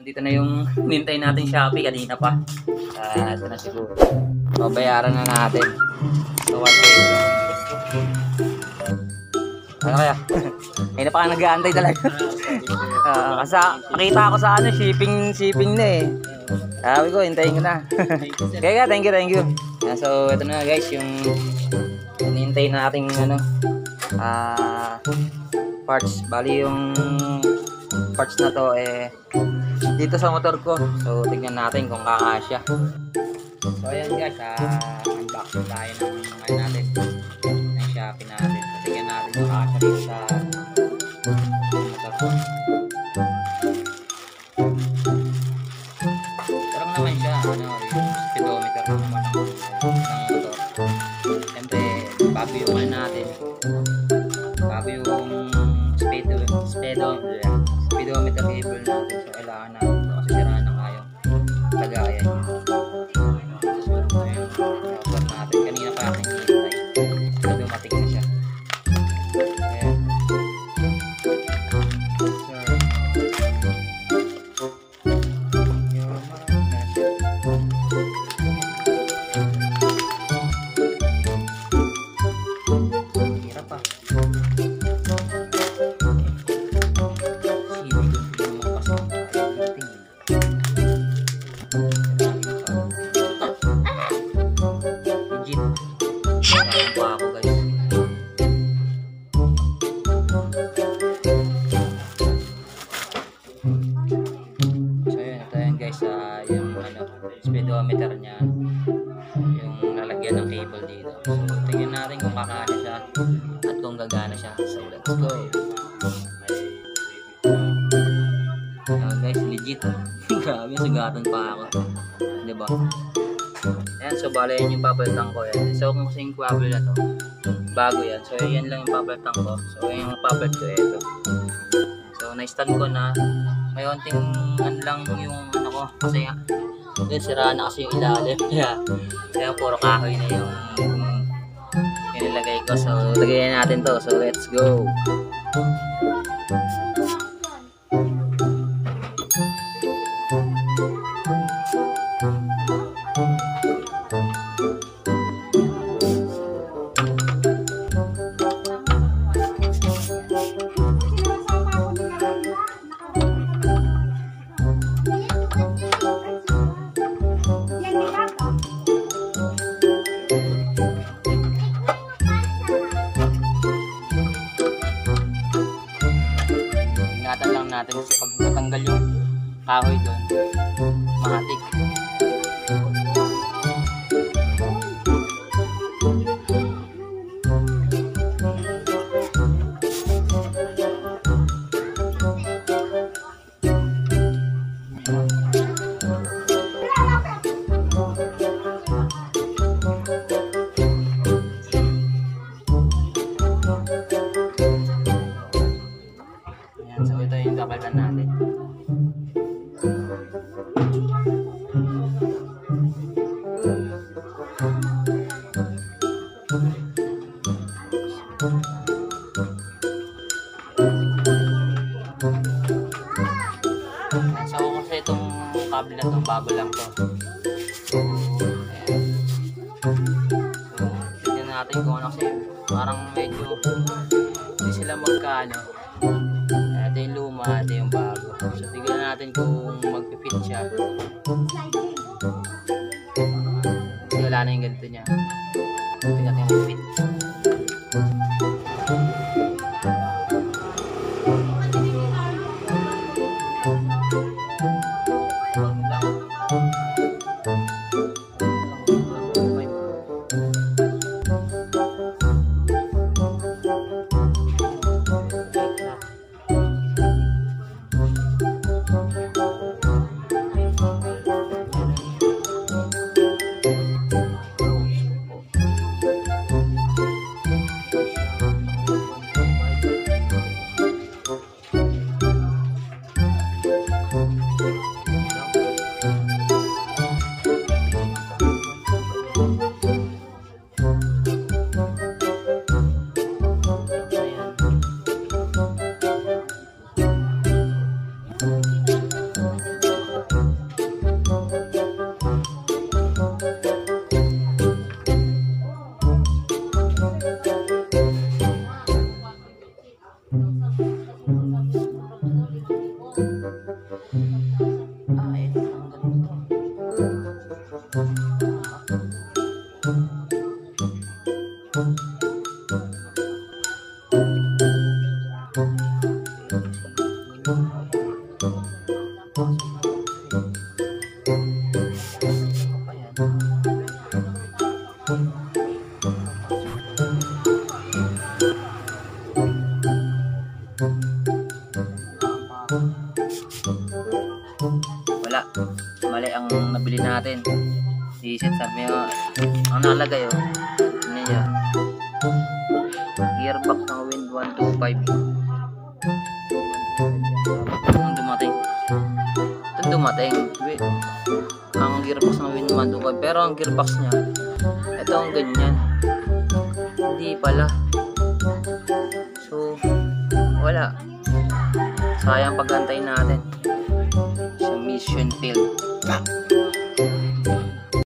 Nandito na yung nintay natin Shopee kanina pa. Ah, ito na siguro. Babayaran na natin. So, one day. Ano kaya? Ay na pa ka nag-aantay talaga. Ah, kasi nakita ako sa ano, shipping, shipping na eh. Sabi ko, hintayin ko na. Kaya thank you, thank you. Yeah, so, ito na guys, yung hinintay nating ano, ah, parts. Bali yung parts na to eh, dito sa motor ko. So, tignan natin kung kakasya. So, ayan guys, ah, unboxing tayo ng ano natin, ng Shopee natin. So, tignan natin kung kakasya dito sa motor ko. Tarang naman siya, ano, yung speedometer na naman ng motor. Siyempre, bago yung ano natin, ah, yung ano, speedometer niya, yung lalagyan ng cable dito. So tingnan natin kung kakasya siya at kung gagana siya. So let's go. Ah, guys, legit. Grabe, sugatan pa ako. 'Di ba? Ayan, so bala yan yung papalitan ko yan. So kung kasing quabble na to, bago yan. So yan lang yung papalitan ko. So yung papalit ko ito. So na-stand ko na. May onting ano lang yung ano ko. Kasi nga, yun, sira na kasi yung ilalim. Kaya, puro kahoy na yung nilagay ko. So lagayan natin to. So let's go. Natin kasi pag natanggal yung kahoy doon, mahatik. Kasi itong cable na to, bago lang to. Ayan. So, natin kung ano kasi parang medyo hindi sila magkano. Ito yung luma, ito yung bago. So, tignan natin kung magpipit siya. Wala na yung ganito niya. Tignan natin yung fit. oh you. Wala. Mali ang nabili natin. I-set sabi mo. Ang nalagay oh. Ano? Gearbox ng Wind 125. Ang dumating. Ito dumating. Wait. Ang gearbox ng Wind 125. Pero ang gearbox niya, ito ang ganyan. Hindi pala. So, wala. Sayang pagantay natin. Sa mission field.